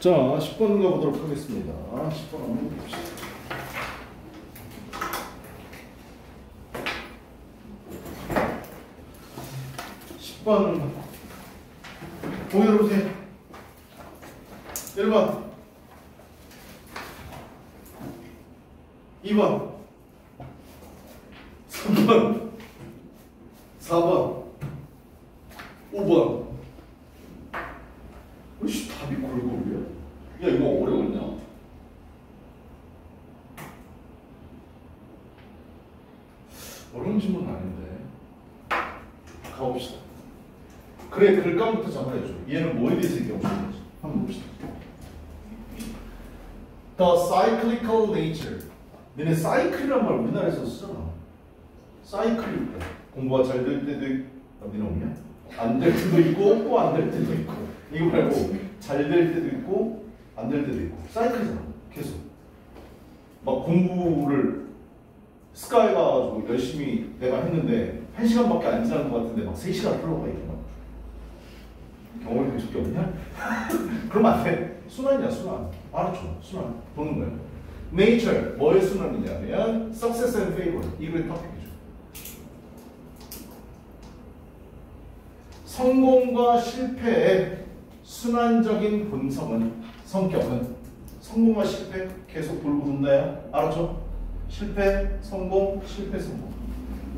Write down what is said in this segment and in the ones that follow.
자, 10번 가보도록 하겠습니다. 10번 한번 봅시다. 번 들어보세요. 1번 2번 3번 4번 5번 씨 답이 골고루야? 야 이거 어려웠냐? 어려운 질문 아닌데 가봅시다 그래 글감부터 잡아야죠 얘는 뭐에 대해서 얘기하고 싶은 거지 한번 봅시다 The cyclical nature 너네 사이클이란 말 우리나라에서 쓰잖아 사이클이 있다 공부가 잘 될 때도 있고 아, 니네 없냐? 안 될 때도 있고 또 안 될 때도 있고 이거 말고 잘 될 때도 있고 안 될 때도 있고 사이클이잖아 계속 막 공부를 스카이 가가지고 열심히 내가 했는데 한 시간밖에 안 지난 것 같은데 막 3시간 흘러가 있는 거야 경험이 그렇게 없냐? 그러면 안 돼. 순환이야 순환 알았죠 순환 보는 거예요 nature 뭐의 순환이냐면 success and failure 이거의 토픽이죠 성공과 실패의 순환적인 본성은 성격은 성공과 실패 계속 돌고 돈다요. 알았죠? 실패, 성공, 실패, 성공.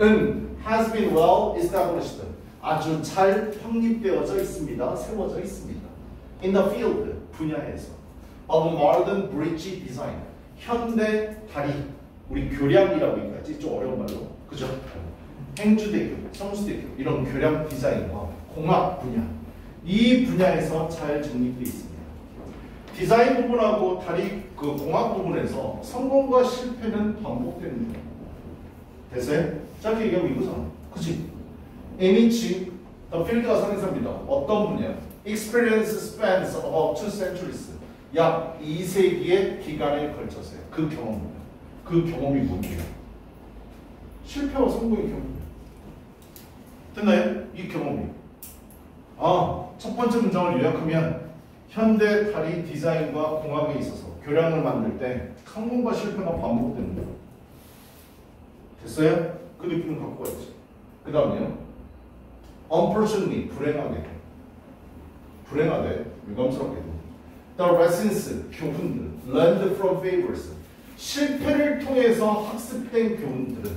은 has been well established. 아주 잘 확립되어져 있습니다. 세워져 있습니다. In the field 분야에서 of modern bridge design 현대 다리 우리 교량이라고 얘기하지 좀 어려운 말로 그죠? 행주대교, 성수대교 이런 교량 디자인과 공학 분야 이 분야에서 잘 정립되어 있습니다. 디자인 부분하고 다리 그 공학 부분에서 성공과 실패는 거예요. 됐어요? 짧게 얘기하면 이거잖아. 그치? Each, the field가 상해서입니다. 어떤 분야? Experience spans about two centuries. 약 2세기의 기간에 걸쳐서요. 그 경험입니다. 그 경험이 뭔데요? 실패와 성공의 경험입니다. 됐나요? 이 경험이. 아, 첫 번째 문장을 요약하면 현대 다리 디자인과 공학에 있어서 교량을 만들 때 성공과 실패가 반복되는 거예요. 됐어요? 그 느낌을 갖고 가야지. 그 다음에요. unfortunately, 불행하게. 불행하게, 유감스럽게도. The lessons, 교훈들, learned from failures. 실패를 통해서 학습된 교훈들은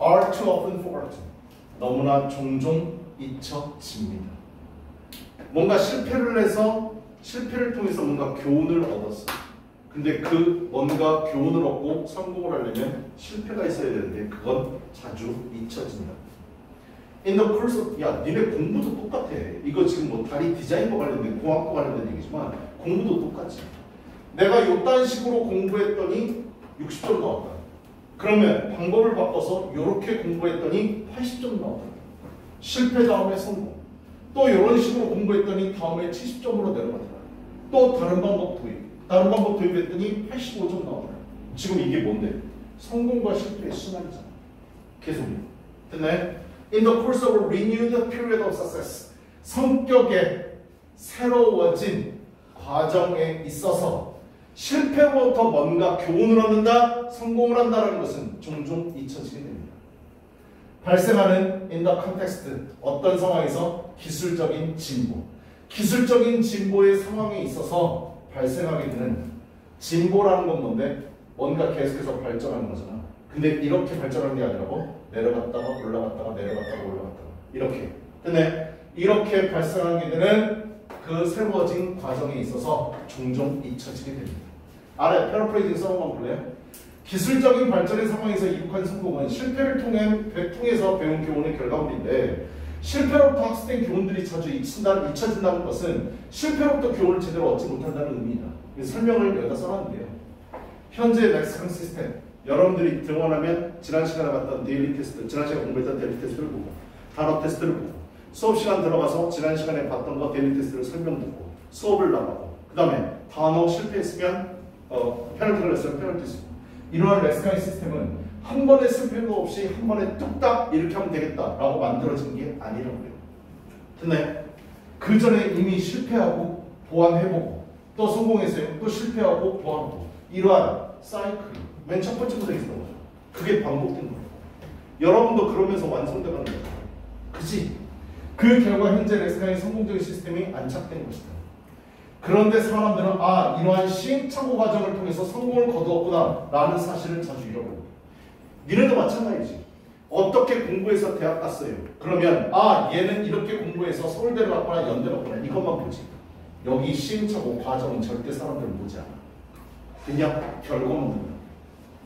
are too often forgotten. 너무나 종종 잊혀집니다. 뭔가 실패를 해서 실패를 통해서 뭔가 교훈을 얻었어. 근데 그 뭔가 교훈을 얻고 성공을 하려면 실패가 있어야 되는데 그건 자주 잊혀진다. In the course of, 야, 니네 공부도 똑같아. 이거 지금 뭐 다리 디자인과 관련된, 공학과 관련된 얘기지만 공부도 똑같지. 내가 요딴 식으로 공부했더니 60점 나왔다. 그러면 방법을 바꿔서 이렇게 공부했더니 80점 나왔다. 실패 다음에 성공. 또 이런 식으로 공부했더니 다음에 70점으로 내려가더라. 또 다른 방법 도입. 다른 방법 도입했더니 85점 나오더라. 지금 이게 뭔데? 성공과 실패의 순환이잖아. 계속. 됐나요? In the course of a renewed period of success. 성격의 새로워진 과정에 있어서 실패로부터 뭔가 교훈을 얻는다, 성공을 한다는 것은 종종 잊혀지게 됩니다. 발생하는 in the context 어떤 상황에서 기술적인 진보 기술적인 진보의 상황에 있어서 발생하게 되는 진보라는 건 뭔데? 뭔가 계속해서 발전하는 거잖아. 근데 이렇게 발전하는 게 아니라고? 내려갔다가 올라갔다가 내려갔다가 올라갔다가. 이렇게. 근데 이렇게 발생하게 되는 그 새로워진 과정에 있어서 종종 잊혀지게 됩니다. 아래 패러프레이징 써놓은 볼래요? 기술적인 발전의 상황에서 이룩한 성공은 실패를 통해, 통해서 배운 교훈의 결과물인데 실패로부터 학습된 교훈들이 자주 잊힌다, 잊혀진다는 것은 실패로부터 교훈을 제대로 얻지 못한다는 의미다. 설명을 여기다 써놨는데요. 현재 렉스강 시스템 여러분들이 등원하면 지난 시간에 봤던 daily test, 지난 시간에 공부했던 daily test를 보고 단어 테스트를 보고 수업 시간 들어가서 지난 시간에 봤던 거 daily test를 설명 듣고 수업을 나가고 그 다음에 단어 실패했으면 어, 페널티를 냈으면 페널티 쓰고 이러한 레스카이 시스템은 한 번에 실패도 없이 한 번에 뚝딱 이렇게 하면 되겠다라고 만들어진 게 아니라고요. 됐나요? 그 전에 이미 실패하고 보완해보고 또 성공했어요. 또 실패하고 보완하고 이러한 사이클이 맨첫 번째부터 있었던 거죠. 그게 반복된 거예요. 여러분도 그러면서 완성돼가는 거죠. 그지? 그 결과 현재 렉스강의 성공적인 시스템이 안착된 것이다. 그런데 사람들은 아 이러한 시행착오 과정을 통해서 성공을 거두었구나 라는 사실을 자주 잃어버립니다. 니네도 마찬가지지. 어떻게 공부해서 대학 갔어요? 그러면 아 얘는 이렇게 공부해서 서울대를 갔거나 연대를 갔거나 이것만 보지. 여기 시행착오 과정은 절대 사람들은 보지 않아. 그냥 결과만 본다.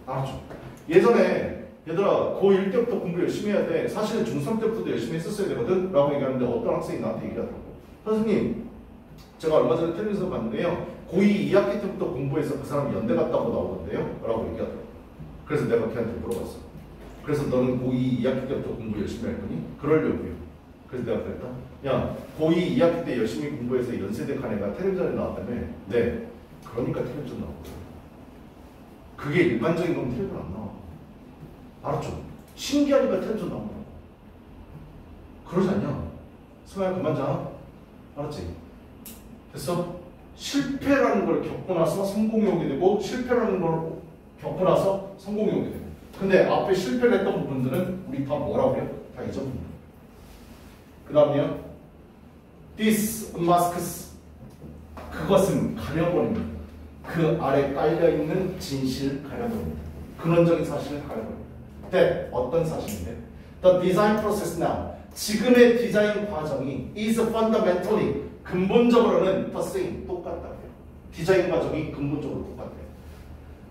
알았죠? 예전에 얘들아 고1 때부터 공부 열심히 해야 돼. 사실은 중3 때부터 열심히 했었어야 되거든. 라고 얘기하는데 어떤 학생이 나한테 얘기하더라고. 선생님 제가 얼마 전에 텔레비전 봤는데요. 고2 2학기 때부터 공부해서 그 사람이 연대 갔다고 나오던데요. 라고 얘기하더라고. 그래서 내가 걔한테 물어봤어. 그래서 너는 고2 2학기 때부터 공부 열심히 할 거니? 그러려고요. 그래서 내가 그랬다. 야, 고2 2학기 때 열심히 공부해서 연세대 간 애가 텔레비전에 나왔다며? 네. 그러니까 텔레비전 나오고 그게 일반적인 건 텔레비전 안 나와. 알았죠? 신기하니까 텔레비전 나오는 거야. 그러지 않냐? 승아야 그만 자. 알았지? 됐어? 실패라는 걸 겪고 나서 성공이 오게 되고 실패라는 걸 겪고 나서 성공이 오게 되고 근데 앞에 실패를 했던 부분들은 우리 다 뭐라고 해요? 다 잊어버립니다. 그 다음에요. This masks 그것은 가려버립니다. 그 아래 깔려있는 진실을 가려버립니다. 근원적인 사실을 가려버립니다. 네, 어떤 사실인데? The design process now. 지금의 디자인 과정이 is fundamentally 근본적으로는 the same 똑같다고요. 디자인 과정이 근본적으로 똑같아요.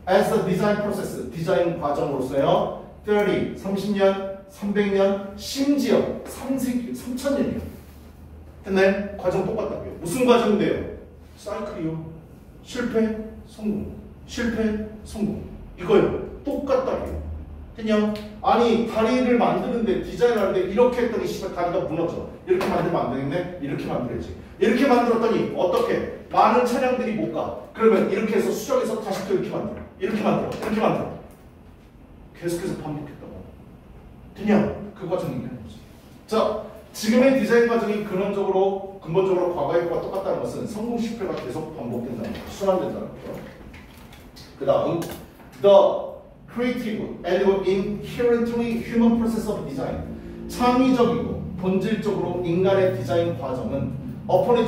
As a design process, 디자인 과정으로서요. 30, 30년, 300년, 심지어 3세기, 3000년이요. 했나요? 과정 똑같다고요. 무슨 과정인데요? 사이클이요. 실패, 성공. 실패, 성공. 이거요. 똑같다고요. 그냥 아니 다리를 만드는데 디자인하는데 이렇게 했더니 씨발 다리가 무너져. 이렇게 만들면 안 되겠네. 이렇게 만들어야지. 이렇게 만들었더니 어떻게 많은 차량들이 못 가. 그러면 이렇게 해서 수정해서 다시 또 이렇게 만들어. 이렇게 만들어. 이렇게 만들어. 계속해서 반복했다고. 그냥 그 과정 얘기하는 거지. 자, 지금의 디자인 과정이 근원적으로 근본적으로 과거의 것과 똑같다는 것은 성공 실패가 계속 반복된다는 거, 순환된다는 거죠. 그 다음, the creative and inherently human process of design. 창의적이고 본질적으로 인간의 디자인 과정은 upon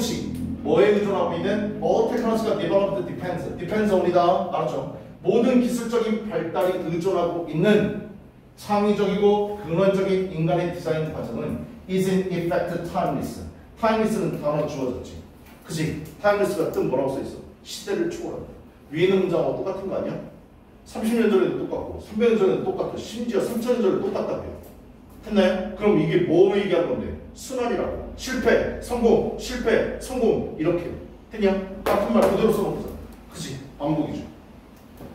뭐에 의존하고 있는 all technology가 developed depends. depends only다. 알았죠? 모든 기술적인 발달이 의존하고 있는 창의적이고 근원적인 인간의 디자인 과정은 is in effect timeless. timeless는 단어 주어졌지. 그지? timeless가 뜻 뭐라고 써있어? 시대를 초월한다. 위에 있는 문장하고 똑같은 거 아니야? 30년 전에도 똑같고 300년 전에도 똑같고 심지어 3000년 전에도 똑같다고요. 했나요? 그럼 이게 뭐 얘기하는 건데? 순환이라고. 실패, 성공, 실패, 성공 이렇게. 했냐? 같은 말 그대로 써놓고서. 그지? 반복이죠.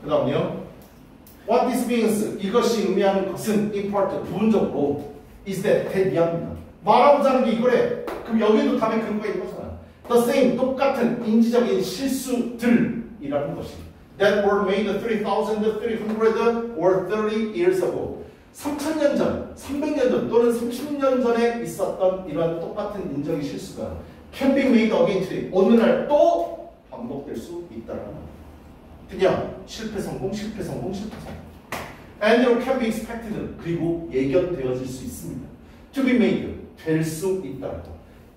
그 다음요. What this means, 이것이 의미하는 것은 in part, 부분적으로 is that 대비합니다. 말하고자 하는 게 이거래. 그럼 여기도 답에 근거가 있는 거잖아. The same, 똑같은 인지적인 실수들이라는 것이 that were made 3,300 or 30 years ago. 3,000년 전, 300년 전 또는 30년 전에 있었던 이런 똑같은 인적인 실수가 can be made again today. 오늘날 또 반복될 수 있다는 거. 그냥 실패 성공, 실패 성공, 실패 성공. And it can be expected. 그리고 예견되어질 수 있습니다. To be made. 될 수 있다는 거.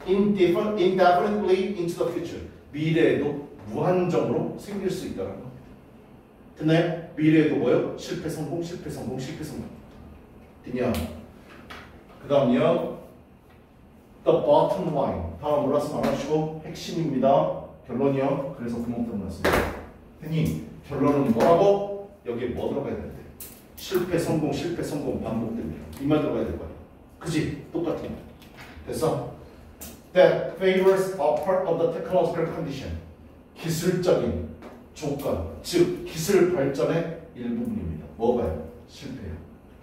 Indefinitely into the future. 미래에도 무한정으로 생길 수 있다는 거. 됐나요? 미래에도 뭐요? 실패 성공, 실패 성공, 실패 성공. 됐냐? 그 다음요. The bottom line. 다음 올라서 말하시고 핵심입니다. 결론이요. 그래서 구멍 뚫어놨습니다. 됐니? 결론은 뭐라고? 여기에 뭐 들어가야 되는데? 실패, 성공, 실패, 성공 반복됩니다. 이 말 들어가야 될 거야. 그지? 똑같은 거. 됐어? That favors a part of the technological condition. 기술적인 조건, 즉 기술 발전의 일부분입니다. 뭐가요? 실패요.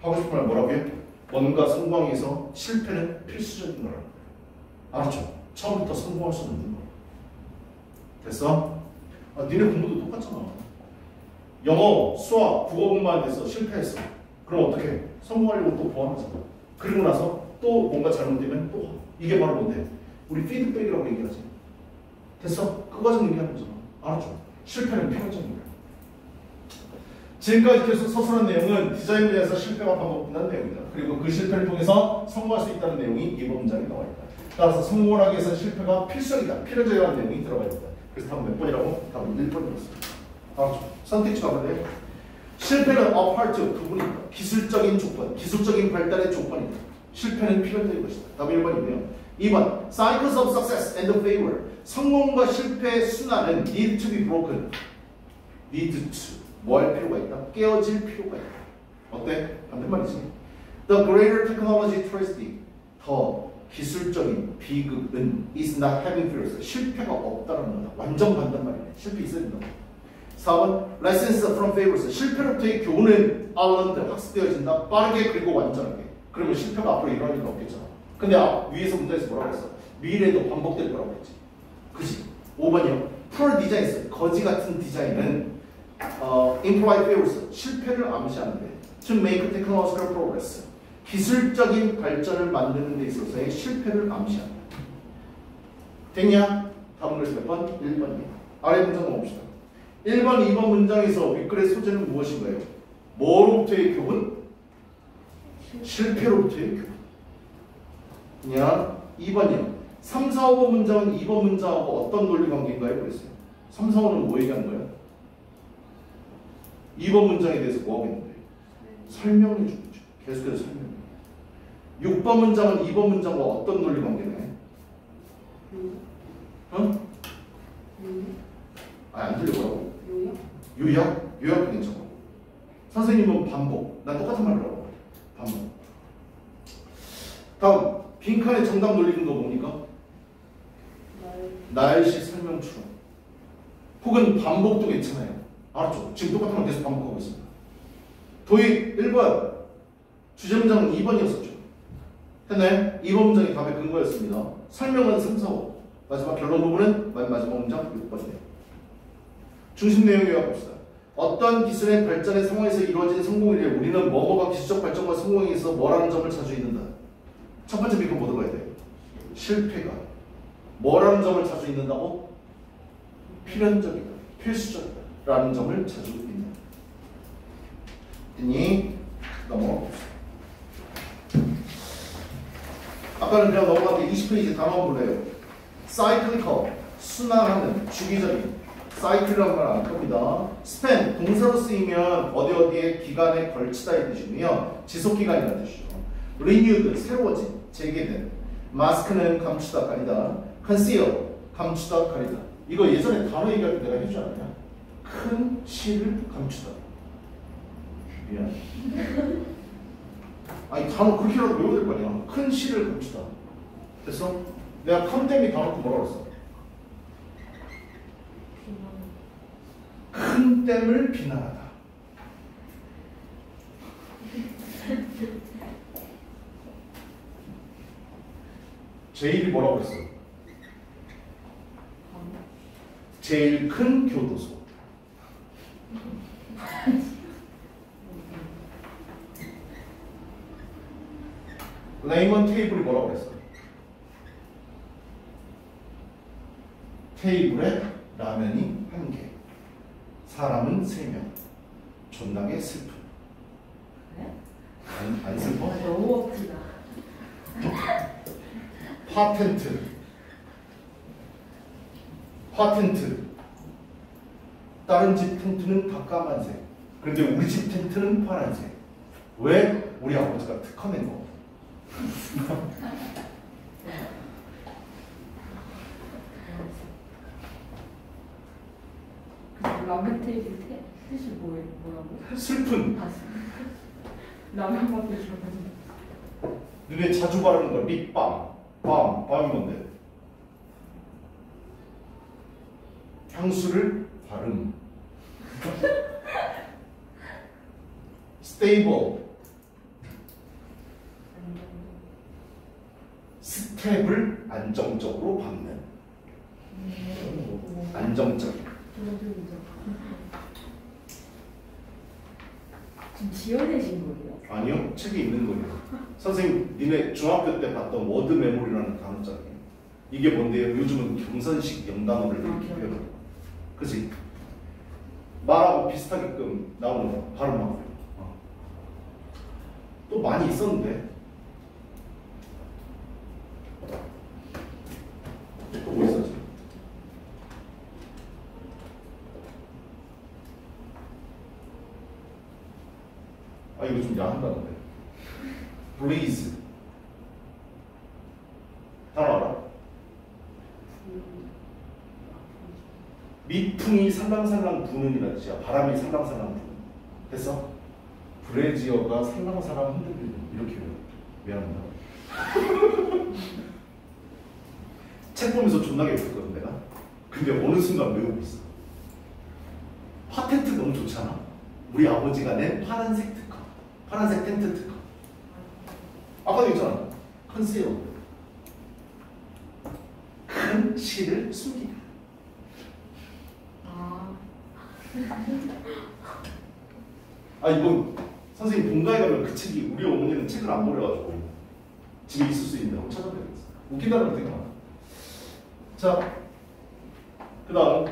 하고 싶은 말 뭐라고요? 뭔가 성공하기 위해서 실패는 필수적인 거라고. 알았죠? 처음부터 성공할 수 없는 거. 됐어? 아, 니네 공부도 똑같잖아. 영어, 수학, 국어 공부하는 데서 실패했어. 그럼 어떻게? 성공하려고 또 보완하잖아. 그리고 나서 또 뭔가 잘못되면 또 이게 바로 뭔데? 우리 피드백이라고 얘기하지. 됐어? 그 과정 얘기하는 거잖아. 알았죠? 실패는 거예요. 지금까지 계속 서술한 내용은 디자인 분야에서 실패가 반복된다는 내용입니다. 그리고 그 실패를 통해서 성공할 수 있다는 내용이 이번 문장에 나와 있다. 따라서 성공을 하기 위해서 실패가 필수적이다. 필연적이라는 내용이 들어가 있다. 그래서 답은 몇 번이라고? 답은 1번이었습니다. 알았죠? 선택지 가볼래요? 실패는 a part 부분이다. 기술적인 조건, 기술적인 발달의 조건이다. 실패는 필연적인 것이다. 답 1번이고요. 2번 Cycles of success and failure 성공과 실패의 순환은 need to be broken need to 뭐 할 필요가 있다? 깨어질 필요가 있다. 어때? 반대말이지. The greater technology tragedy 더 기술적인 비극은 is not having failures 실패가 없다는 거다. 완전 반대말이네. 실패 있어야 된다. 4번 lessons from failures 실패로부터의 교훈은 learned 학습되어진다. 빠르게 그리고 완전하게. 그러면 실패가 앞으로 일어날 일은 없겠잖아. 근데 앞, 위에서 문제에서 뭐라고 했어? 미래에도 반복될 거라고 했지. 그지? 5번이요. poor designs 거지 같은 디자인은 어, implied failures 실패를 암시하는데 to make technological progress 기술적인 발전을 만드는 데 있어서의 실패를 암시한다. 됐냐? 글에서 몇 번? 1번이에요. 아래 문장 넘읍시다. 1번, 2번 문장에서 윗글의 소재는 무엇인가요? 뭐로부터의 교훈? 실패로부터의 교훈. 그냥 2번이요. 3, 4, 5번 문장은 2번 문장하고 어떤 논리 관계인가요? 그랬어요. 3, 4, 5는 뭐 얘기하는 거예요? 2번 문장에 대해서 뭐 하고 있는데? 설명해 주고 있죠. 계속해서 설명해. 6번 문장은 2번 문장과 어떤 논리 관계네? 어? 아, 안 들려 뭐라고? 요약? 요약도 괜찮아. 선생님은 반복. 난 똑같은 말을 하고. 반복. 다음, 빈칸에 정답 놀리는 거 뭡니까? 날씨 설명 추론. 혹은 반복도 괜찮아요. 알았죠? 지금 똑같은 걸 계속 반복하고 있습니다. 도입 1번, 주제문장은 2번이었었죠. 했나요? 2번 문장이 답의 근거였습니다. 설명은 3, 4, 5. 마지막 결론 부분은 맨 마지막 문장 6번이네요. 중심 내용 요약합시다. 어떤 기술의 발전의 상황에서 이루어진 성공이래 우리는 뭐뭐가 기술적 발전과 성공에 있어 뭐라는 점을 자주 잊는다. 첫 번째 비건 뭐 들어가야 돼? 실패가. 뭐라는 점을 자주 잊는다고? 필연적이다. 필수적이다. 라는 점을 자주 잊는다. 됐니? 넘어갑시다. 아까는 그냥 넘어갔는데 20페이지 단어 볼래요. 사이클커, 순환하는, 주기적인. 사이클이라는 말안 겁니다. 스팬, 동사로 쓰이면 어디 어디에 기간에 걸치다의 뜻이고요. 지속기간이라는 뜻이죠. renewed, 새로워진, 재개된. 마스크는 감추다, 가리다. conceal, 감추다, 가리다. 이거 예전에 단어 얘기할 때 내가 해주지 않았냐? 큰 실을 감추다. 미안. 아니 단어 그렇게라도 외워야 될거 아니야. 큰 실을 감추다. 됐어? 내가 컨템이 단어고 뭐라고 했어? 큰 댐을 비난하다. jail이 뭐라고 했어? 제일 큰 교도소. lamentable이 뭐라고 그랬어? 테이블에 라면이 한 개, 사람은 세 명, 존나게 슬픔. 안, 안 슬퍼? 너무 억지다. 파텐트. 파텐트. 다른 집 텐트는 다 까만색. 그런데 우리 집 텐트는 파란색. 왜? 우리 아버지가 특허낸 거. 그 lamentable 테, 뜻이 뭐예요? 뭐라고? 슬픈. 아, 라면 먹기 싫어가지고. 눈에 자주 바르는 거. 립밤. balm. balm이 뭔데? 향수를 바름. stable. 스텝을 안정적으로 밟는. 안정적인. 지금 지어내신 거예요? 아니요, 책에 있는 거예요. 선생님, 니네 중학교 때 봤던 워드 메모리라는 단어잖아요. 이게 뭔데요? 요즘은 경선식 영단어를 이렇게 아, 표현해요. 그지? 말하고 비슷하게끔 나오는 발음만. 어. 또 많이 있었는데. 또 뭐 있었지? 아 이거 좀 야한다는데. breeze. 다 알아? 미풍이 부는이라는 뜻이야. 바람이 살랑살랑 부는. 됐어? 브레지어가 살랑살랑 흔들리는 이렇게 외워요. 미안합니다. 책 보면서 존나게 외웠거든 내가. 근데 어느 순간 외우고 있어. 파텐트 너무 좋잖아. 우리 아버지가 낸 파란색 특허. 파란색 텐트 특허. 아까도 있잖아. 컨세일. 큰 실을 숨기다. 아, 아 이건 선생님 본가에 가면 그 책이 우리 어머니는 책을 안 버려가지고 집에 있을 수 있는데 찾아봐야겠어. 웃긴다는 거 되게 많아. 자, 그 다음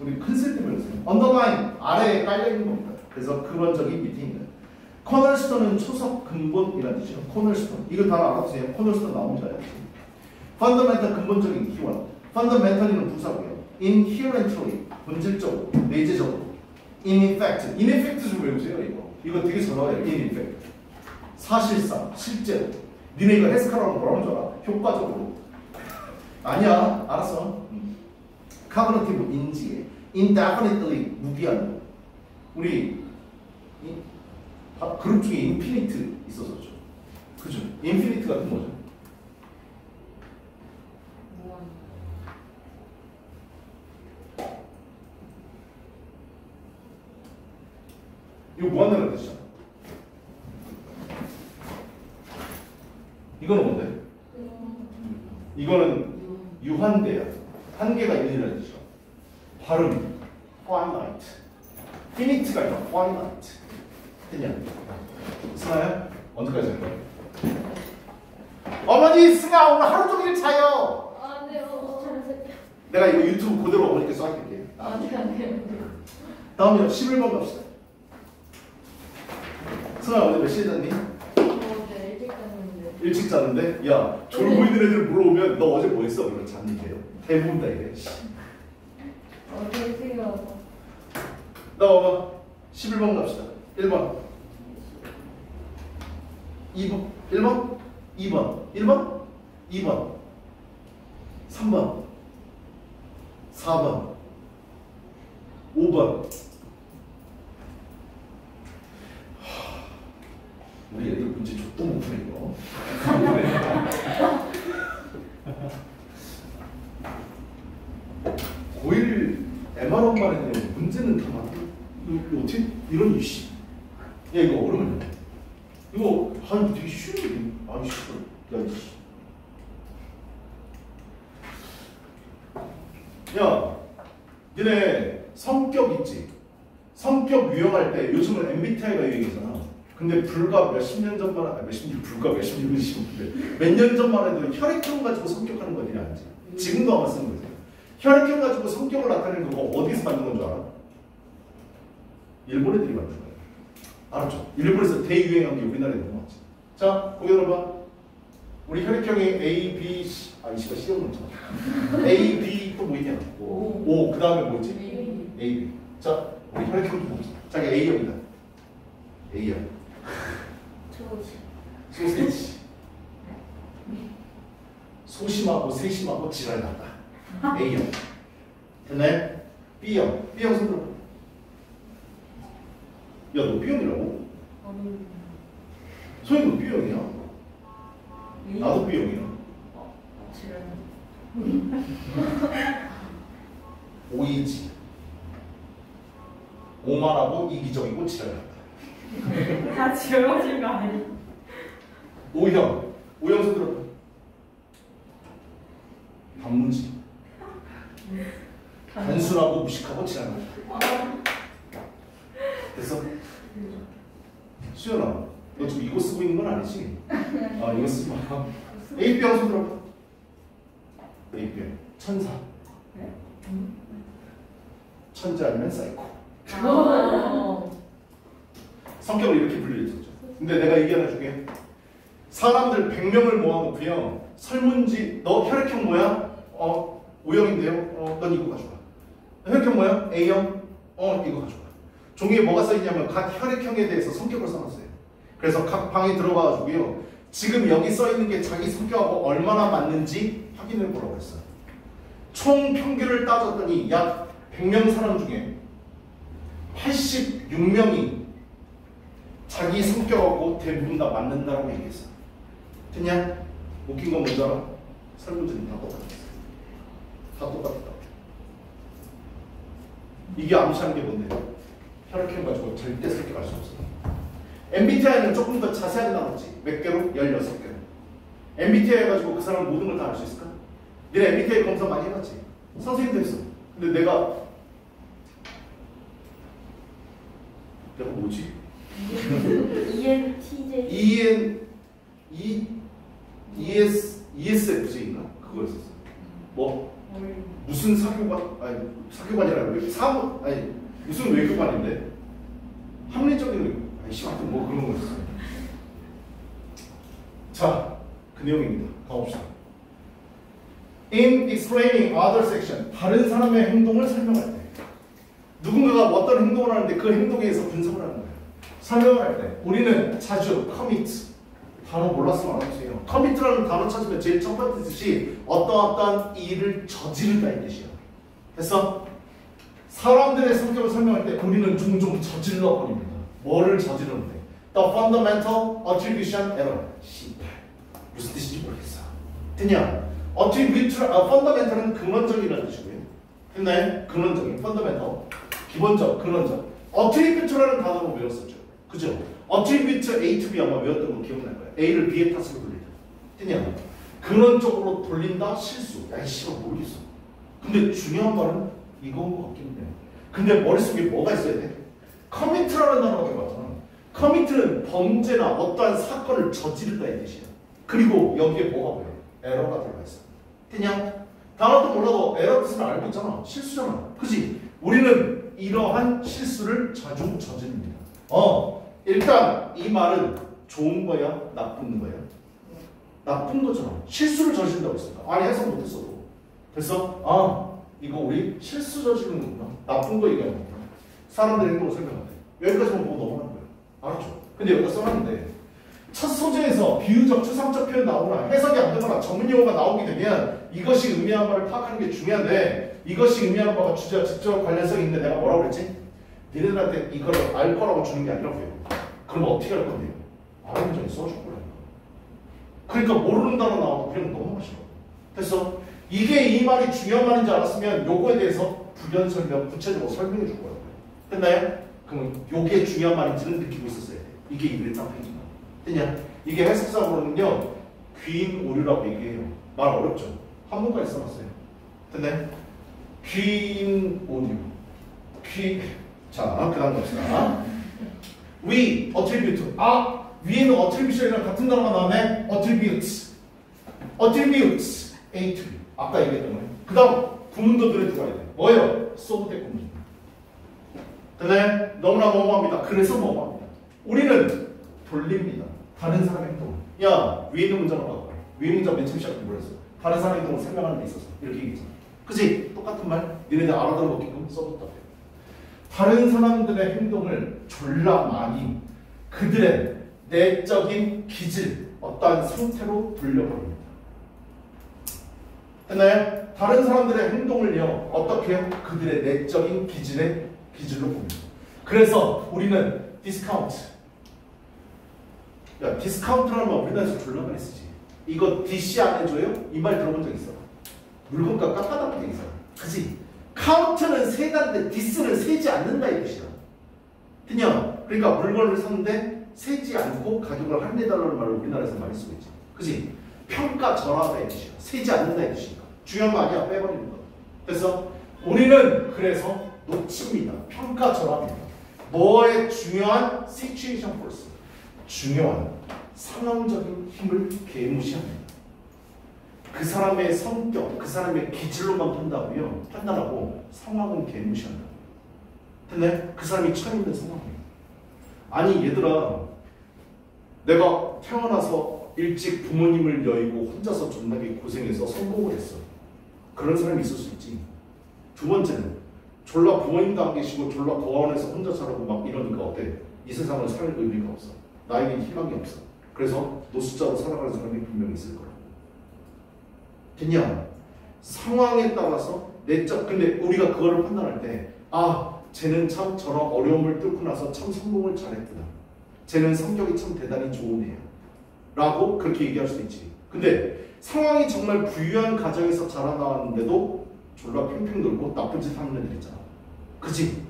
우리 concept을 배웠어요. underlying 아래에 깔려 있는 겁니다. 그래서 근원적인 밑에 있는 cornerstone은 초석 근본이라는 뜻이죠. cornerstone 이거 다 알아두세요. cornerstone 나오면 잘 알지. fundamental 근본적인 키워드. fundamentally는 부사고요. inherently 본질적으로 내재적으로 in effect in effect 좀 외우세요 이거. 이거 되게 잘 나와요. in effect 사실상 실제로 니네 이거 해석하라고 뭐라는 줄 알아? 효과적으로 아니야 알았어. cognitive 인지에 indefinitely 무기한 우리 이, 아, 그룹 중에 인피니트 있었었죠. 그죠? infinite 같은 거죠. 이거 무한대라는 뜻이잖아. 이거는 뭔데? 이거는 유한대야. 한계가 있는 뜻이야. 발음 finite. finite가 아니라 finite. 됐냐? 승아야? 언제까지 할 거야? 어머니 승아 오늘 하루 종일 자요. 안 돼요. 내가 이거 유튜브 그대로 어머니께 쏴줄게. 안 돼, 안 돼. 다음이요 11번 갑시다. 승아 어제 몇 시에 잤니? 어제 일찍 잤는데. 일찍 잤는데 야 졸고 있는 애들 물어보면 너 어제 뭐 했어? 그러면 잤니 걔요? 대부분 다 이래. 씨. 어제 일찍. 나와봐. 11번 갑시다. 1번. 2번. 1번. 2번. 1번. 2번. 3번. 4번. 5번. 우리 애들 문제 족도 못 푸네 이거. 고1 MR원만 했는데 문제는 다 맞고 이거, 어떻게 이런 이씨 야 이거 어려워 이거 아 이거 되게 쉬운데 아 이씨 야 이씨. 야 얘네 성격 있지? 성격 유형할 때 요즘은 MBTI가 유행이잖아 근데 불과 몇십 년 전만 아 몇십 년 불과 몇십 년은 쉬운데 몇년 전만 해도 혈액형 가지고 성격하는 거 니네 알지? 지금도 아마 쓰는 거지 혈액형 가지고 성격을 나타내는 거 어디서 만든 건 줄 알아? 일본 애들이 만든 거야. 알았죠? 일본에서 대유행한 게 우리나라에 넘어왔지. 자, 거기 들어봐. 우리 혈액형이 A, B, C, 아, 이 씨가 C형 넘잖아. A, B 또 뭐 있냐? 오. O, 그 다음에 뭐지? A. B. 자, 우리 혈액형 좀 봅시다. 자기 A형이다. A형. 저 소세지. 소심하고 세심하고 지랄났다. A형. 됐네? B형. B형 손 들어. 야, 너 B형이라고? 어느. 소희 너 B형이야? 나도 B형이야. 어. 오이지. 오만하고 이기적이고 지랄났다. 다 지어진 거 아니야? O형. O형 손 들어. 단무지. 단순하고 무식하고 지랄났다. 됐어? 수연아, 너 지금 이거 쓰고 있는 건 아니지? 아, 이거 쓰지 마. AB형 손 들어. AB형. 천사. 네? 천재 아니면 사이코. 아. 성격을 이렇게 분류해 있었죠. 근데 내가 얘기 하나 줄게. 사람들 100명을 모아놓고요. 설문지 너 혈액형 뭐야? 어 O형인데요. 어 넌 이거 가져와. 혈액형 뭐야? A형. 어 이거 가져와. 종이에 뭐가 써있냐면 각 혈액형에 대해서 성격을 써놨어요. 그래서 각 방에 들어가가지고요. 지금 여기 써있는 게 자기 성격하고 얼마나 맞는지 확인해 보라고 했어요. 총 평균을 따졌더니 약 100명 사람 중에 86명이 자기 성격하고 대부분 다 맞는다고 얘기했어. 됐냐? 웃긴 건 뭔지 알아? 설문지는 다 똑같았어. 다 똑같다. 이게 암시하는 게 뭔데? 혈액형 가지고 절대 설득할 수 없어. MBTI는 조금 더 자세하게 나눴지. 몇 개로? 16개로. MBTI 가지고 그 사람 모든 걸 다 알 수 있을까? 니네 MBTI 검사 많이 해봤지? 선생님도 했어. 근데 내가 내가 뭐지? ENTJ. EN E ES ESFJ인가 그거 있었어. 뭐 무슨 사교관 아니 사교관이라 왜 사무 아니 무슨 외교관인데 합리적인 아니 씨 하여튼 뭐 그런 거 있어. 자그 내용입니다. 가봅시다. In explaining other section 다른 사람의 행동을 설명할 때 누군가가 어떤 행동을 하는데 그 행동에 의해서 분석을 하는 거예요. 설명을 할 때 우리는 자주 commit 단어 몰랐으면 알아주세요. commit라는 단어 찾으면 제일 첫 번째 뜻이 어떠어떠한 일을 저지르다 이 뜻이야. 됐어? 사람들의 성격을 설명할 때 우리는 종종 저질러 버립니다. 뭐를 저지르는데? The fundamental attribution error. 씨발 무슨 뜻인지 모르겠어. 됐냐? attribute, 아, fundamental은 근원적이라는 뜻이고요. 됐나요? 근원적인, fundamental. 기본적, 근원적. attribute라는 단어로 외웠었죠. 그죠? attribute A to B 아마 외웠던 거 기억날 거예요. A를 B의 탓으로 돌리다. 됐냐? 근원적으로 돌린다 실수. 야, 이 씨발 모르겠어. 근데 중요한 말은 이건 것 같긴 해요. 근데 머릿속에 뭐가 있어야 돼? commit이라는 단어가 들어갔잖아. commit은 범죄나 어떠한 사건을 저지르다 이 뜻이야. 그리고 여기에 뭐가 보여? 에러가 들어가 있어. 됐냐? 단어도 몰라도 에러 뜻은 알고 있잖아. 실수잖아. 그지? 우리는 이러한 실수를 자주 저지릅니다. 어, 일단 이 말은 좋은 거야? 나쁜 거야? 나쁜 거잖아. 실수를 저지른다고 했으니까. 아니 해석 못했어도. 됐어? 아, 이거 우리 실수 저지르는 거구나. 나쁜 거 얘기하는 거구나. 사람들의 행동을 설명하네. 여기까지만 보고 넘어가는 거야. 알았죠? 근데 여기다 써놨는데 첫 소재에서 비유적, 추상적 표현 나오거나 해석이 안 되거나 전문 용어가 나오게 되면 이것이 의미하는 바를 파악하는 게 중요한데 이것이 의미하는 바가 주제와 직접 관련성이 있는데 내가 뭐라고 그랬지? 니네들한테 이거를 알 거라고 주는 게 아니라고요. 그럼 어떻게 할 건데요? 아는 점에 써줄 거라니까. 그러니까 모르는 단어 나와도 그냥 넘어가시라고. 됐어? 이게 이 말이 중요한 말인지 알았으면 요거에 대해서 부연 설명, 구체적으로 설명해 줄 거라고요. 됐나요? 그러면 요게 중요한 말인지는 느끼고 있었어야 돼. 이게 생긴 거. 됐냐? 이게 해석상으로는요, 귀인 오류라고 얘기해요. 말 어렵죠? 한 번까지 써놨어요. 됐나요? 귀인 오류. 귀, 자, 그 다음 갑시다. We, attribute. 아, 위에는 attribution이랑 같은 단어가 나오네. attributes. attributes. A to. 아까 얘기했던 거예요. 그 다음, 구문도 들어 들어가야 돼. 뭐예요? 소부대 구문. 됐나요? 너무나 뭐뭐합니다. 그래서 뭐뭐합니다. 우리는 돌립니다. 다른 사람의 행동. 야, 위에 있는 문장을 봐봐. 위에 문장 맨 처음 시작할 때 뭐랬어? 다른 사람의 행동을 설명하는 데 있어서. 이렇게 얘기했잖아. 그치? 똑같은 말? 니네들 알아들어 먹게끔 써줬다. 다른 사람들의 행동을 졸라 많이 그들의 내적인 기질, 어떠한 상태로 돌려버립니다. 됐나요? 다른 사람들의 행동을요, 어떻게? 그들의 내적인 기질의 기질로 봅니다. 그래서 우리는 디스카운트. 야, 디스카운트라는 말 우리나라에서 졸라 많이 쓰지. 이거 DC 안 해줘요? 이 말 들어본 적 있어? 물건값 깎아달라는 게 있어. 그지? 카운트는 세다는데 dis는 세지 않는다 이 뜻이야. 그냥 그러니까 물건을 샀는데 세지 않고 가격을 할인해달라는 말을 우리나라에서 많이 쓰고 있지. 그지? 평가 절하다 이 뜻이야. 세지 않는다 이 뜻이니까. 중요한 거 아니야. 빼버리는 거. 그래서 우리는 그래서 놓칩니다. 평가 절합니다. 뭐의 중요한 situation force. 중요한 상황적인 힘을 개무시합니다. 그 사람의 성격, 그 사람의 기질로만 판단하고요. 판단하고 상황은 개무시한다. 근데 그 사람이 처해 있는 상황이에요. 아니 얘들아 내가 태어나서 일찍 부모님을 여의고 혼자서 존나게 고생해서 성공을 했어. 그런 사람이 있을 수 있지. 두 번째는 졸라 부모님도 안 계시고 졸라 고아원에서 혼자 자라고 막 이러니까 어때? 이 세상을 살 의미가 없어. 나에겐 희망이 없어. 그래서 노숙자로 살아가는 사람이 분명히 있을 거라 고. 됐냐? 상황에 따라서 내적 근데 우리가 그거를 판단할 때 아, 쟤는 참 저런 어려움을 뚫고 나서 참 성공을 잘했구나. 쟤는 성격이 참 대단히 좋은 애야. 라고 그렇게 얘기할 수 있지. 근데 상황이 정말 부유한 가정에서 자라나왔는데도 졸라 팽팽 돌고 나쁜 짓 하는 애들 있잖아. 그지?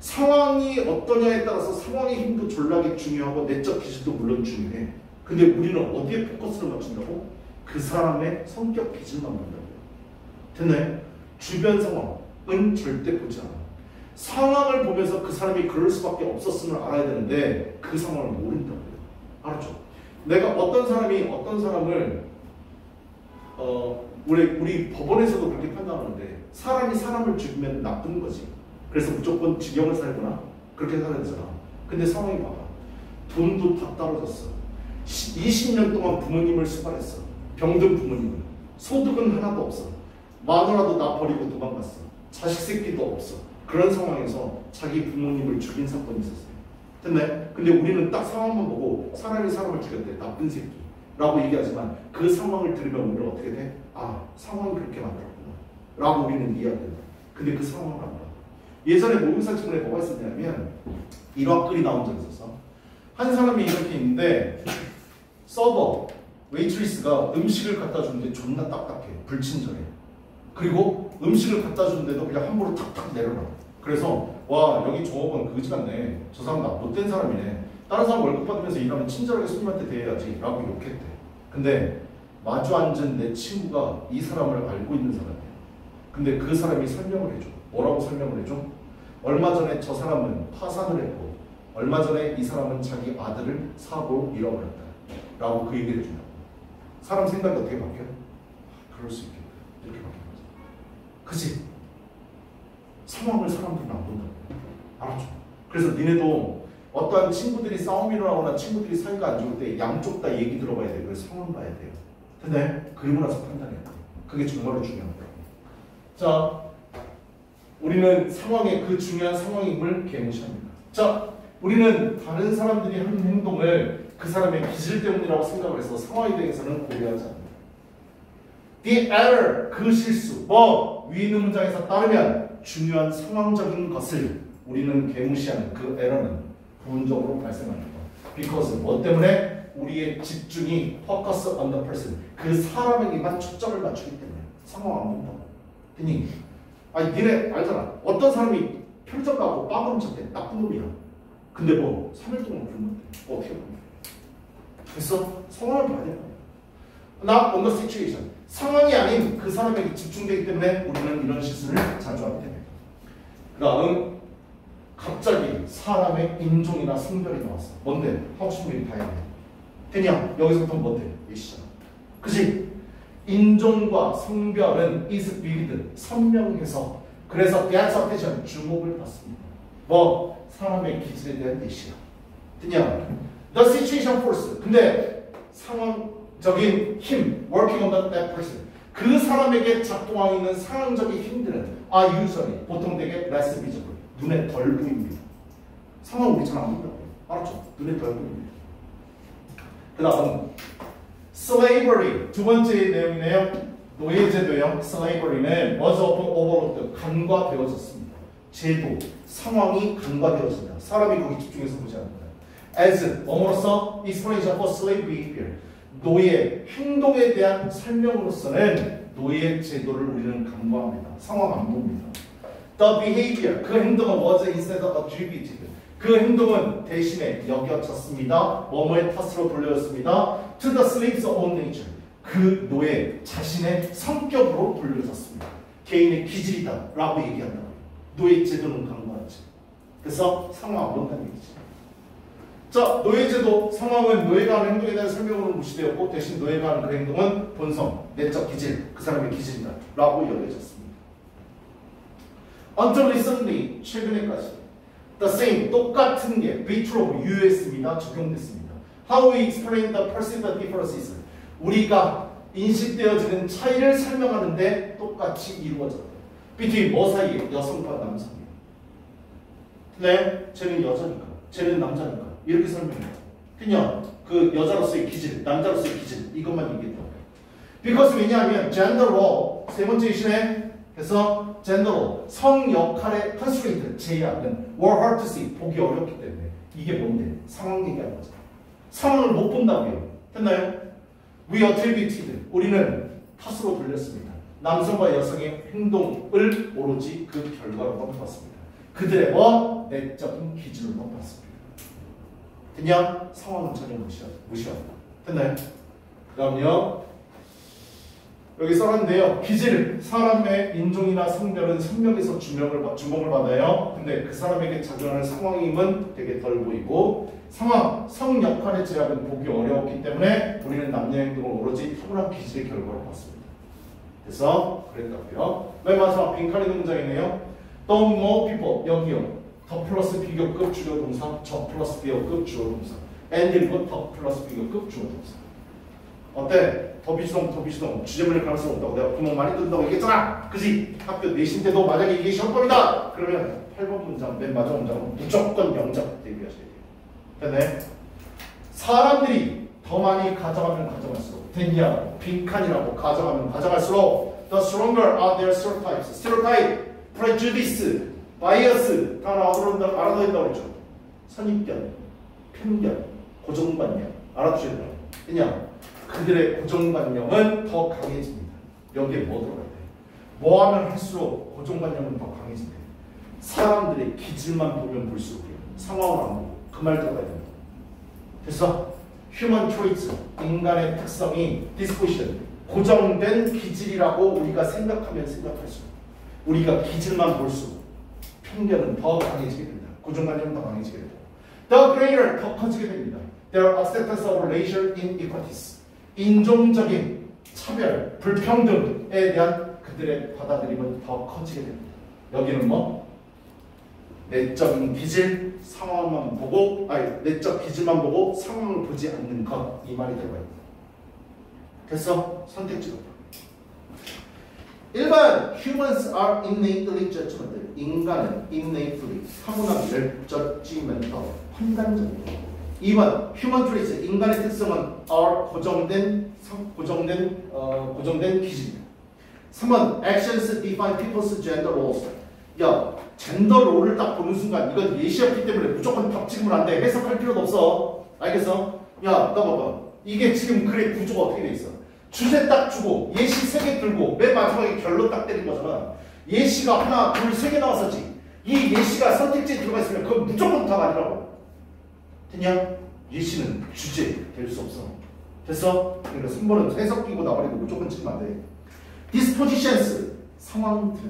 상황이 어떠냐에 따라서 상황의 힘도 졸라게 중요하고 내적 기질도 물론 중요해. 근데 우리는 어디에 포커스를 맞춘다고? 그 사람의 성격 기질만 본다고요. 됐나요? 주변 상황은 절대 보지 않아. 상황을 보면서 그 사람이 그럴 수밖에 없었음을 알아야 되는데 그 상황을 모른다고요. 알았죠? 내가 어떤 사람이 어떤 사람을 어 우리 우리 법원에서도 그렇게 판단하는데 사람이 사람을 죽이면 나쁜 거지. 그래서 무조건 지경을 살거나 그렇게 살아야 되잖아. 근데 상황이 봐봐. 돈도 다 떨어졌어. 20년 동안 부모님을 수발했어. 병든 부모님을. 소득은 하나도 없어. 마누라도 나 버리고 도망갔어. 자식 새끼도 없어. 그런 상황에서 자기 부모님을 죽인 사건이 있었어요. 됐나요? 근데 우리는 딱 상황만 보고 사람이 사람을 죽였대. 나쁜 새끼. 라고 얘기하지만 그 상황을 들으면 우리는 어떻게 돼? 아, 상황이 그렇게 만들었구나. 라고 우리는 이해가 된다. 근데 그 상황을 안 봐. 예전에 모의사 친구에 뭐가 있었냐면 일화 글이 나온 적이 있었어. 한 사람이 이렇게 있는데 서버, 웨이트리스가 음식을 갖다 주는데 존나 딱딱해. 불친절해. 그리고 음식을 갖다 주는데도 그냥 함부로 탁탁 내려놔. 그래서 와 여기 종업원 그지 같네. 저 사람 나 못된 사람이네. 다른 사람 월급 받으면서 일하면 친절하게 손님한테 대해야지 라고 욕했대. 근데 마주 앉은 내 친구가 이 사람을 알고 있는 사람이야. 근데 그 사람이 설명을 해줘. 뭐라고 설명을 해줘? 얼마 전에 저 사람은 파산을 했고 얼마 전에 이 사람은 자기 아들을 사고로 잃어버렸다. 라고 그 얘기를 해준다고. 사람 생각이 어떻게 바뀌어? 아, 그럴 수 있겠다. 이렇게 바뀌는 거지. 그치? 상황을 사람들은 안 본다고. 알았죠? 그래서 니네도 어떠한 친구들이 싸움이 일어나거나 친구들이 사이가 안 좋을 때 양쪽 다 얘기 들어봐야 돼요. 그래서 상황 봐야 돼요. 근데 그리고 나서 판단해야 돼요. 그게 정말로 중요한 거예요. 자, 우리는 상황의 그 중요한 상황임을 개무시합니다. 자, 우리는 다른 사람들이 하는 행동을 그 사람의 기질 때문이라고 생각을 해서 상황에 대해서는 고려하지 않는다. The error, 그 실수, 뭐 위에 있는 문장에서 따르면 중요한 상황적인 것을 우리는 개무시하는 그 에러는 부분적으로 발생합니다. Because 뭐 때문에 우리의 집중이 focus on the person 그 사람에게만 초점을 맞추기 때문에 상황 안 본다고. 괜히 아니 니네 알잖아. 어떤 사람이 편의점 가고 빵을 훔쳤대. 나쁜 놈이야. 근데 뭐 3일 동안 굶었대. 어떻게 보면. 그래서 상황을 봐야 돼요. Not on the situation. 상황이 아닌 그 사람에게 집중되기 때문에 우리는 이런 실수를 자주 하게 됩니다. 그 다음 갑자기 사람의 인종이나 성별이 나왔어. 뭔데? 하고 싶은 얘기 다 돼. 되냐? 여기서부터 뭔데? 예시잖아. 그지? 인종과 성별은 is vivid, 선명해서 그래서 that's attention, 주목을 받습니다. 뭐? 사람의 기질에 대한 예시야. 되냐? The situation force. 근데 상황적인 힘, working on that, person. 그 사람에게 작동하고 있는 상황적인 힘들은 are usually 보통 되게 less visible. 눈에 덜 보입니다. 상황 우리 잘안 보인다고. 알았죠? 눈에 덜 보입니다. 그 다음 slavery 두 번째 내용이네요. 노예제도요. slavery는 was overlooked 간과되어졌습니다. 제도, 상황이 간과되어진다. 사람이 거기 집중해서 보지 않는다. As 어머로서 explanation for slave behavior 노예 행동에 대한 설명으로서는 노예 제도를 우리는 간과합니다. 상황 안 봅니다. The behavior 그 행동은 was instead attributed 그 행동은 대신에 여겨졌습니다. 뭐뭐의 탓으로 돌려졌습니다. To the slave's own nature 그 노예 자신의 성격으로 돌려졌습니다. 개인의 기질이다 라고 얘기한다. 노예 제도는 간과하지. 그래서 상황 안 본다는 얘기지. 자, 노예제도 상황은 노예가 하는 행동에 대한 설명으로 무시되었고 대신 노예가 하는 그 행동은 본성, 내적 기질, 그 사람의 기질이다 라고 여겨졌습니다. Until recently, 최근에까지 The same, 똑같은 게 be true US입니다. 적용됐습니다. How we explain the perceived differences. 우리가 인식되어지는 차이를 설명하는데 똑같이 이루어졌다. between 뭐 사이에? 여성과 남성이에요. 네, 쟤는 여자니까, 쟤는 남자니까 이렇게 설명해요. 그냥 그 여자로서의 기질, 남자로서의 기질 이것만 얘기했다. Because 왜냐하면 gender로 세 번째 이시네 그래서 gender로 성 역할의 constraint 제약은 were hard to see 보기 어렵기 때문에 이게 뭔데 상황 얘기하는 거죠. 상황을 못 본다고요. 됐나요? We attributed 우리는 탓으로 돌렸습니다. 남성과 여성의 행동을 오로지 그 결과로만 봤습니다. 그들의 뭐 내적인 기준으로만 봤습니다. 그냥 상황은 전혀 무시하, 무시하고 됐나요? 그럼요. 여기 써놨는데요. 기질, 사람의 인종이나 성별은 성명에서 주목을, 받- 주목을 받아요. 근데 그 사람에게 작용하는 상황임은 되게 덜 보이고 상황, 성 역할의 제약은 보기 어려웠기 때문에 우리는 남녀 행동을 오로지 타고난 기질의 결과로 봤습니다. 그래서 그랬다고요. 맨 마지막 빈칸 있는 문장이네요. Don't know people 여기요. 더 플러스 비교급 주요 동사, 저 플러스 비교급 주요 동사. and 더 플러스 비교급 주요 동사. 어때? 더 비수동, 더 비수동. 주제문일 가능성 없다고 내가 구멍 많이 뜬다고 얘기했잖아. 그지? 학교 내신 때도 만약에 이게 시험범이다. 그러면 8번 문장, 맨 마지막 문장은 무조건 영작 대비하셔야 돼요. 됐네? 사람들이 더 많이 가져가면 가져갈수록 됐냐? 빈칸이라고 가져가면 가져갈수록 the stronger are their stereotypes. stereotype, prejudice, bias 다 알아듣는다, 알아듣는다고 그랬죠. 선입견, 편견, 고정관념 알아두셔야 돼요. 그냥 그들의 고정관념은 더 강해집니다. 여기에 뭐 들어가야 돼? 뭐 하면 할수록 고정관념은 더 강해진대. 사람들의 기질만 보면 볼수록요. 상황을 안 보고 그 말 들어가야 됩니다. 그래서 human traits 인간의 특성이 disposition 고정된 기질이라고 우리가 생각하면 생각할수록 우리가 기질만 볼수록 편견은 더 강해지게 된다. 고정관념은 더 강해지게 된다. The greater 더 커지게 됩니다. Their acceptance of racial inequalities 인종적인 차별, 불평등에 대한 그들의 받아들임은 더 커지게 됩니다. 여기는 뭐 내적인 기질, 상황만 보고, 아니 내적 기질만 보고 상황을 보지 않는 것 이 말이 들어가요. 그래서 선택지가 1번 humans are innately judgmental. 인간은 innately 타고나기를 judgmental 판단적이다 2번 human traits 인간의 특성은 are 고정된 성- 고정된 어, 고정된 기질입니다 3번 actions define people's gender roles. 야 젠더 롤을 딱 보는 순간 이건 예시였기 때문에 무조건 답 찍으면 안 돼. 해석할 필요도 없어. 알겠어? 야나 봐봐. 이게 지금 글의 구조가 어떻게 돼 있어 주제 딱 주고 예시 세 개 들고 맨 마지막에 결론 딱 때린 거잖아. 예시가 하나, 둘, 세 개 나왔었지. 이 예시가 선택지에 들어가 있으면 그건 무조건 답 아니라고. 됐냐? 예시는 주제 될 수 없어. 됐어? 그러니까 3번은 해석 끼고 나버리고 무조건 찍으면 안 돼. dispositions 상황들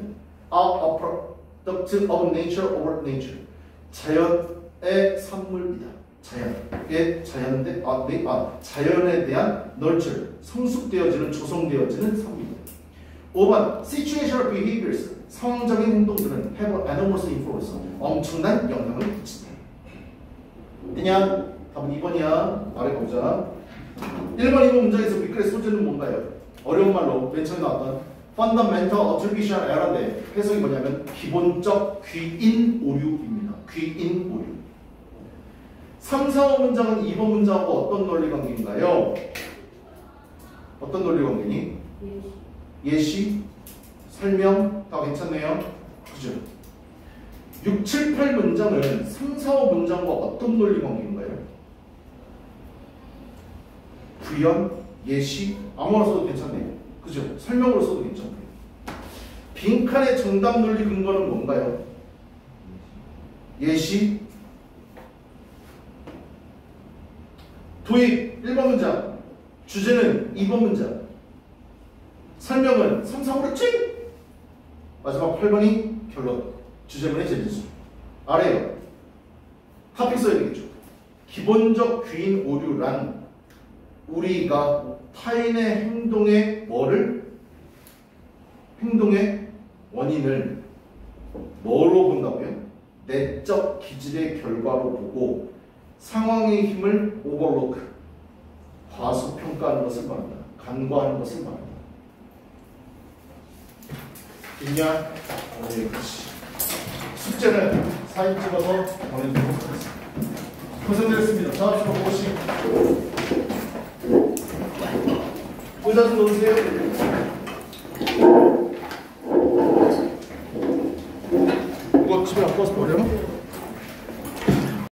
are a product of nature over nature 자연의 산물이다. 자연의 자연대 아, 네, 아 자연에 대한 nurture 성숙되어지는 조성되어지는 삶입니다. 5번 situational behaviors 상황적인 행동들은 have an enormous influence 엄청난 영향을 끼친다. 그냥 답은 2번이야. 말해보자. 1번 2번 문장에서 위클의 소재는 뭔가요? 어려운 말로 맨 처음에 나왔던 fundamental attribution error인데 해석이 뭐냐면 기본적 귀인 오류입니다. 귀인 오류. 3, 4, 5 문장은 2번 문장하고 어떤 논리 관계인가요? 어떤 논리 관계니? 예시, 설명 다 괜찮네요. 그죠? 6, 7, 8 문장은 3, 4, 5 문장과 어떤 논리 관계인가요? 부연, 예시, 아무나 써도 괜찮네요. 그죠? 설명으로 써도 괜찮고요. 빈칸의 정답 논리 근거는 뭔가요? 예시, 도입 1번 문장, 주제는 2번 문장, 설명은 3, 4, 5로 찡! 마지막 8번이 결론, 주제문의 재진수. 아래요. 하필 써야 되겠죠. 기본적 귀인 오류란 우리가 타인의 행동의 뭐를? 행동의 원인을 뭐로 본다고요? 내적 기질의 결과로 보고 상황의 힘을 오버로크 과소평가하는 것을 말한다. 간과하는 것을 말한다. 있냐? 네, 그렇지. 숙제는 사진 찍어서 보내드리도록 하겠습니다. 고생되셨습니다. 다음 시간 보고 시 의자 좀 놓으세요.